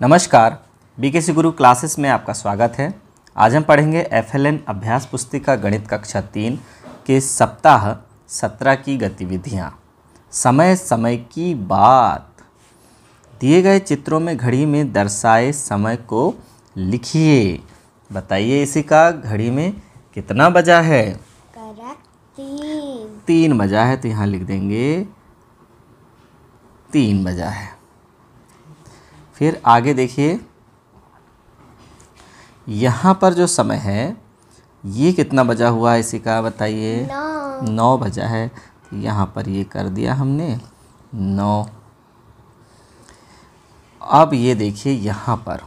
नमस्कार बीकेसी गुरु क्लासेस में आपका स्वागत है। आज हम पढ़ेंगे एफएलएन अभ्यास पुस्तिका गणित कक्षा तीन के सप्ताह सत्रह की गतिविधियाँ। समय समय की बात। दिए गए चित्रों में घड़ी में दर्शाए समय को लिखिए। बताइए इसी का घड़ी में कितना बजा है? तीन। तीन बजा है तो यहाँ लिख देंगे तीन बजा है। फिर आगे देखिए। यहाँ पर जो समय है ये कितना बजा हुआ है इसी का बताइए? नौ। बजा है। यहाँ पर ये कर दिया हमने। नौ। अब ये देखिए यहाँ पर।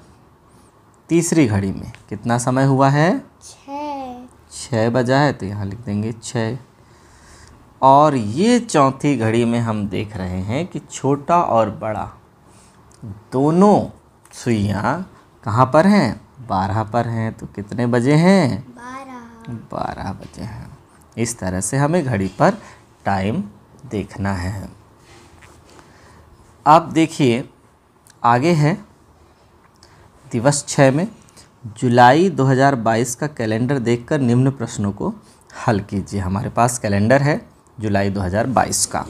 तीसरी घड़ी में कितना समय हुआ है? छः बजा है तो यहाँ लिख देंगे छः। और ये चौथी घड़ी में हम देख रहे हैं कि छोटा और बड़ा दोनों सुइयाँ कहाँ पर हैं? बारह पर हैं। तो कितने बजे हैं? बारह। बारह बजे हैं। इस तरह से हमें घड़ी पर टाइम देखना है। आप देखिए, आगे है। दिवस छः में जुलाई 2022 का कैलेंडर देखकर निम्न प्रश्नों को हल कीजिए। हमारे पास कैलेंडर है जुलाई 2022 का।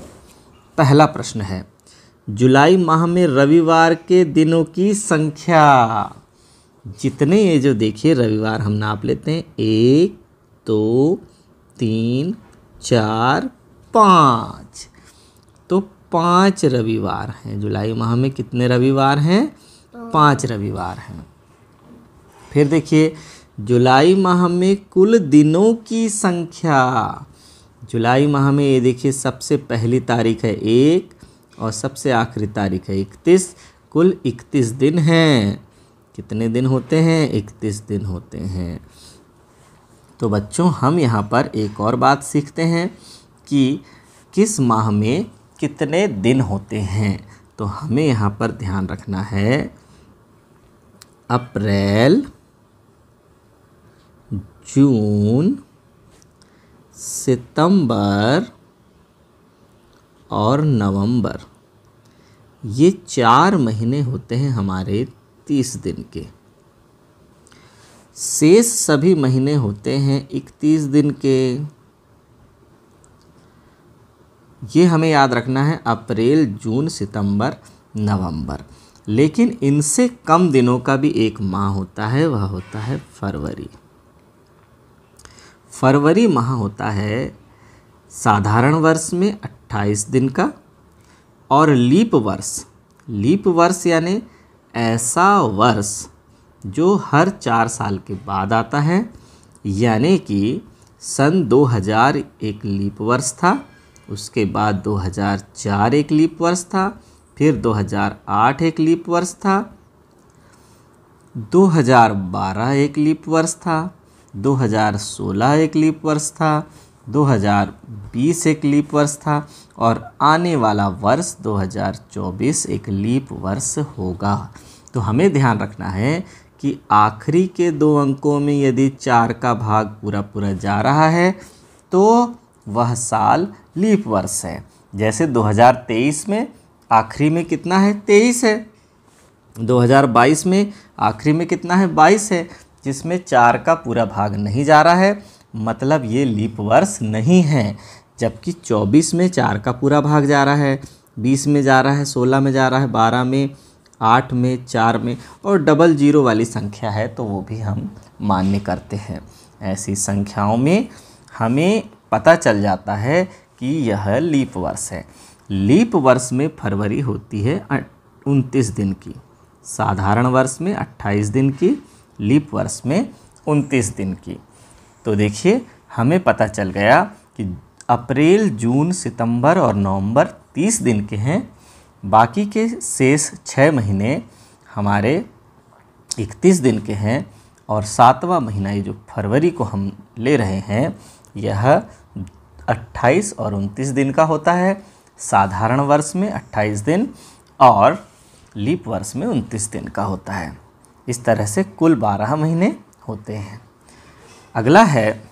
पहला प्रश्न है जुलाई माह में रविवार के दिनों की संख्या। जितने ये जो देखिए, रविवार हम नाप लेते हैं। एक, दो, तीन, चार, पाँच। तो पाँच रविवार हैं। जुलाई माह में कितने रविवार हैं? पाँच रविवार हैं। फिर देखिए, जुलाई माह में कुल दिनों की संख्या। जुलाई माह में ये देखिए, सबसे पहली तारीख है। एक और सबसे आखिरी तारीख है इकतीस, कुल इकतीस दिन हैं। कितने दिन होते हैं? इकतीस दिन होते हैं। तो बच्चों, हम यहाँ पर एक और बात सीखते हैं कि किस माह में कितने दिन होते हैं। तो हमें यहाँ पर ध्यान रखना है। अप्रैल, जून, सितंबर और नवंबर। ये चार महीने होते हैं हमारे तीस दिन के। शेष सभी महीने होते हैं इकतीस दिन के। ये हमें याद रखना है, अप्रैल, जून, सितंबर, नवंबर। लेकिन इनसे कम दिनों का भी एक माह होता है, वह होता है फरवरी। फरवरी माह होता है साधारण वर्ष में 28 दिन का और लीप वर्ष लीप वर्ष यानी ऐसा वर्ष जो हर चार साल के बाद आता है, यानी कि सन 2000 एक लीप वर्ष था, उसके बाद 2004 एक लीप वर्ष था, फिर 2008 एक लीप वर्ष था 2012 एक लीप वर्ष था 2016 एक लीप वर्ष था 2020 एक लीप वर्ष था और आने वाला वर्ष 2024 एक लीप वर्ष होगा। तो हमें ध्यान रखना है कि आखिरी के दो अंकों में यदि चार का भाग पूरा पूरा जा रहा है तो वह साल लीप वर्ष है। जैसे 2023 में आखिरी में कितना है? तेईस है। 2022 में आखिरी में कितना है? बाईस है, जिसमें चार का पूरा भाग नहीं जा रहा है। मतलब ये लीप वर्ष नहीं है, जबकि 24 में चार का पूरा भाग जा रहा है 20 में जा रहा है 16 में जा रहा है 12 में, आठ में, चार में और डबल ज़ीरो वाली संख्या है तो वो भी हम मान्य करते हैं। ऐसी संख्याओं में हमें पता चल जाता है कि यह लीप वर्ष है। लीप वर्ष में फरवरी होती है उनतीस दिन की, साधारण वर्ष में अट्ठाईस दिन की, लीप वर्ष में उनतीस दिन की। तो देखिए, हमें पता चल गया कि अप्रैल, जून, सितंबर और नवंबर तीस दिन के हैं। बाकी के शेष छः महीने हमारे इकतीस दिन के हैं और सातवां महीना, ये जो फरवरी को हम ले रहे हैं, यह अट्ठाईस और उनतीस दिन का होता है। साधारण वर्ष में अट्ठाईस दिन और लीप वर्ष में उनतीस दिन का होता है। इस तरह से कुल बारह महीने होते हैं। अगला है,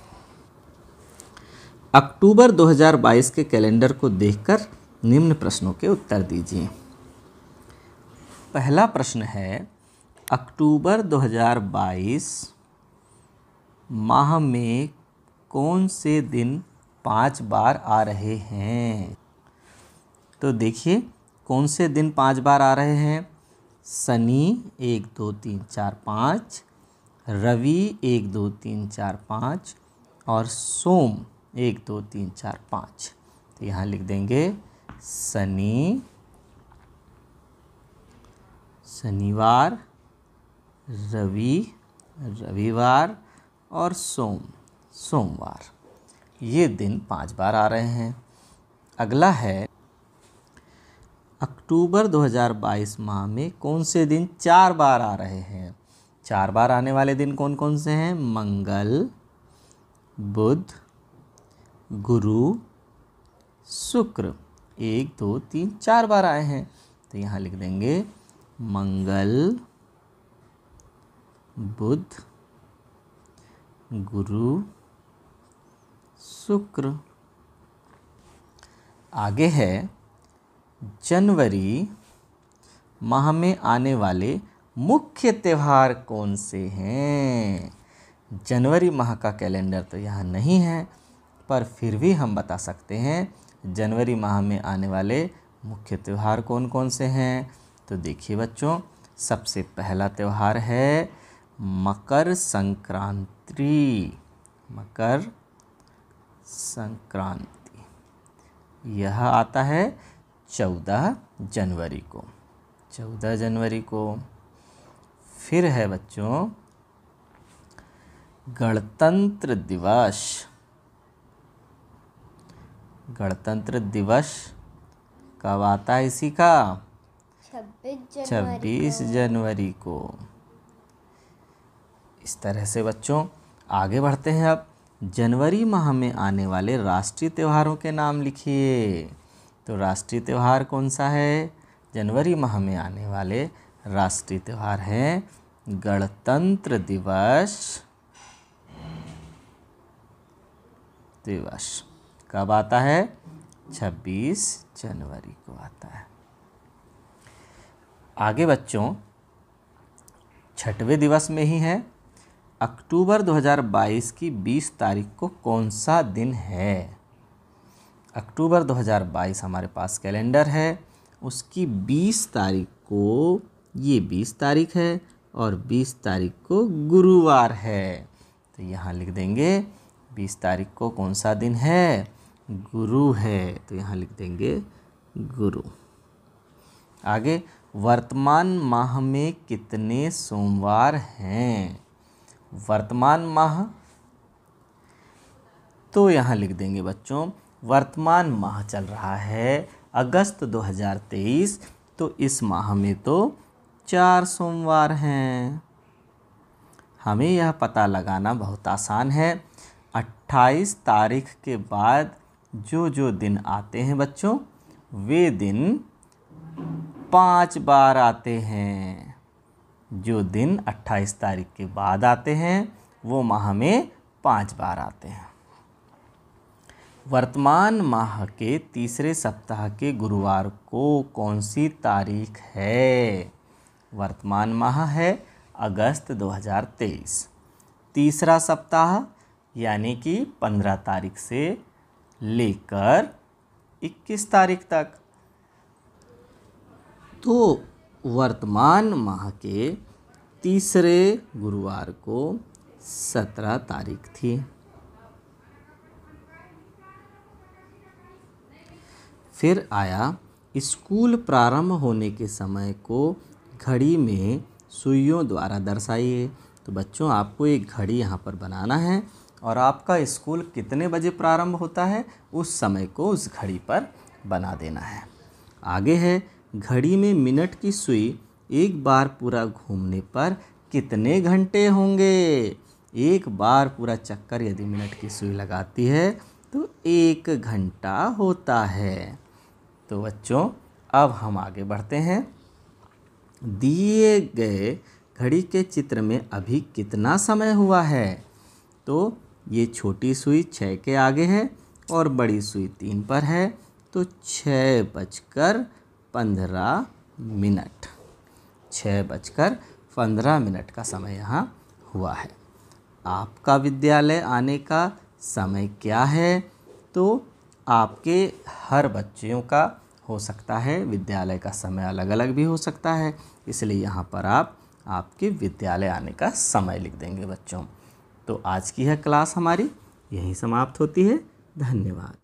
अक्टूबर 2022 के कैलेंडर को देखकर निम्न प्रश्नों के उत्तर दीजिए। पहला प्रश्न है, अक्टूबर 2022 माह में कौन से दिन पाँच बार आ रहे हैं? तो देखिए, कौन से दिन पाँच बार आ रहे हैं? शनि, एक, दो, तीन, चार, पाँच। रवि एक दो तीन चार पाँच और सोम एक दो तीन चार पाँच। तो यहाँ लिख देंगे शनि, शनिवार, रवि, रविवार और सोम, सोमवार। ये दिन पाँच बार आ रहे हैं। अगला है, अक्टूबर 2022 माह में कौन से दिन चार बार आ रहे हैं? चार बार आने वाले दिन कौन कौन से हैं? मंगल, बुध, गुरु, शुक्र। एक, दो, तीन, चार बार आए हैं। तो यहाँ लिख देंगे मंगल, बुध, गुरु, शुक्र। आगे है, जनवरी माह में आने वाले मुख्य त्यौहार कौन से हैं? जनवरी माह का कैलेंडर तो यहाँ नहीं है, पर फिर भी हम बता सकते हैं, जनवरी माह में आने वाले मुख्य त्यौहार कौन कौन से हैं? तो देखिए बच्चों, सबसे पहला त्यौहार है मकर संक्रांति। मकर संक्रांति। यह आता है चौदह जनवरी को। चौदह जनवरी को। फिर है बच्चों गणतंत्र दिवस। गणतंत्र दिवस कब आता है इसी का? छब्बीस जनवरी को। इस तरह से बच्चों आगे बढ़ते हैं अब। जनवरी माह में आने वाले राष्ट्रीय त्योहारों के नाम लिखिए। तो राष्ट्रीय त्यौहार कौन सा है? जनवरी माह में आने वाले राष्ट्रीय त्यौहार हैं, गणतंत्र दिवस। दिवस कब आता है? 26 जनवरी को आता है। आगे बच्चों, छठवें दिवस में ही है। अक्टूबर 2022 की 20 तारीख को कौन सा दिन है? अक्टूबर 2022 हमारे पास कैलेंडर है। उसकी 20 तारीख को ये 20 तारीख है और 20 तारीख को गुरुवार है। तो यहाँ लिख देंगे 20 तारीख को कौन सा दिन है? गुरु है। तो यहाँ लिख देंगे, गुरु। आगे, वर्तमान माह में कितने सोमवार हैं? वर्तमान माह तो यहाँ लिख देंगे बच्चों, वर्तमान माह चल रहा है अगस्त 2023 तो इस माह में तो चार सोमवार हैं। हमें यह पता लगाना बहुत आसान है। 28 तारीख के बाद जो जो दिन आते हैं बच्चों, वे दिन पाँच बार आते हैं। जो दिन 28 तारीख के बाद आते हैं, वो माह में पाँच बार आते हैं। वर्तमान माह के तीसरे सप्ताह के गुरुवार को कौन सी तारीख है? वर्तमान माह है अगस्त 2023 तीसरा सप्ताह, यानी कि 15 तारीख से लेकर 21 तारीख तक। तो वर्तमान माह के तीसरे गुरुवार को सत्रह तारीख थी। फिर आया स्कूल प्रारंभ होने के समय को घड़ी में सुइयों द्वारा दर्शाइए। तो बच्चों, आपको एक घड़ी यहाँ पर बनाना है और आपका स्कूल कितने बजे प्रारंभ होता है, उस समय को उस घड़ी पर बना देना है। आगे है, घड़ी में मिनट की सुई एक बार पूरा घूमने पर कितने घंटे होंगे? एक बार पूरा चक्कर यदि मिनट की सुई लगाती है तो एक घंटा होता है। तो बच्चों, अब हम आगे बढ़ते हैं। दिए गए घड़ी के चित्र में अभी कितना समय हुआ है? तो ये छोटी सुई छः के आगे है और बड़ी सुई तीन पर है तो छः बजकर पंद्रह मिनट। छः बजकर पंद्रह मिनट का समय यहाँ हुआ है। आपका विद्यालय आने का समय क्या है? तो आपके हर बच्चों का हो सकता है, विद्यालय का समय अलग अलग भी हो सकता है। इसलिए यहाँ पर आप, आपके विद्यालय आने का समय लिख देंगे बच्चों। तो आज की है क्लास हमारी, यहीं समाप्त होती है। धन्यवाद।